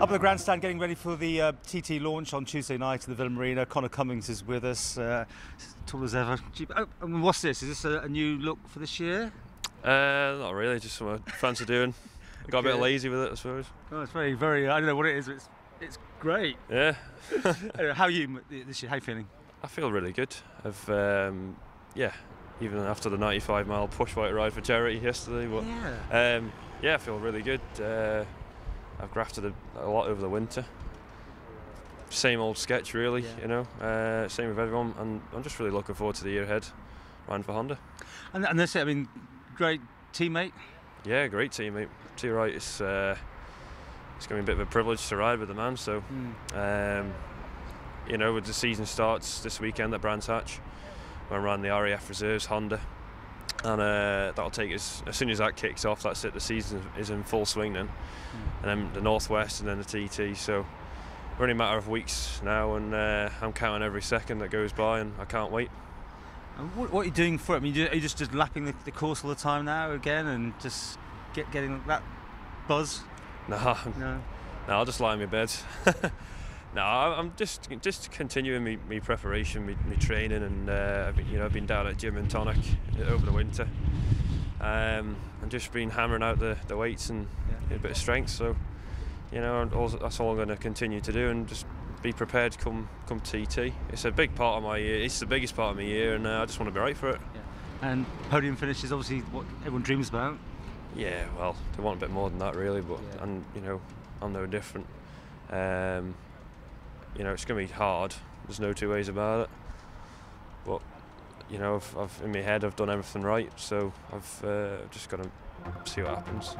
Up at the grandstand, getting ready for the uh, TT launch on Tuesday night in the Villa Marina. Conor Cummins is with us, uh, tall as ever. Oh, and what's this? Is this a, a, new look for this year? Uh, not really, just some fancy doing. Got a bit lazy with it, I suppose. Oh, it's very, very. I don't know what it is. But it's it's great. Yeah. how are you this year? How are you feeling? I feel really good. I've um, yeah, even after the 95 mile push bike ride for charity yesterday. But yeah, um, yeah, I feel really good. Uh, I've grafted a, a, lot over the winter. Same old sketch, really. Yeah. You know, uh, same with everyone, and I'm just really looking forward to the year ahead. Riding for Honda. And, and that's it. I mean, great teammate. Yeah, great teammate. Too right. It's uh, it's going to be a bit of a privilege to ride with the man. So, mm. um, you know, with the season starts this weekend at Brands Hatch, when I ran the RAF reserves Honda, and uh, that'll take us as soon as that kicks off. That's it. The season is in full swing then, mm. and then the Northwest and then the TT. So we're only a matter of weeks now, and uh, I'm counting every second that goes by, and I can't wait. And what, what, are you doing for it? I mean, are you just, just lapping the, the, course all the time now again, and just get getting that buzz? No, no, no. I'll just lie in my bed. no, I'm just just continuing my, my preparation, my, my training, and uh, I've been, you know I've been down at Gym and Tonic over the winter, um, and just been hammering out the, the weights and yeah. a bit of strength. So, you know, that's all I'm going to continue to do, and just be prepared to come come TT. It's a big part of my year. It's the biggest part of my year, and uh, I just want to be right for it. Yeah. And podium finish is obviously what everyone dreams about. Yeah, well, they want a bit more than that, really, but yeah. and you know, I'm no different. Um, you know, it's going to be hard. There's no two ways about it. But you know, I've, I've in my head, I've done everything right, so I've uh, just got to see what happens.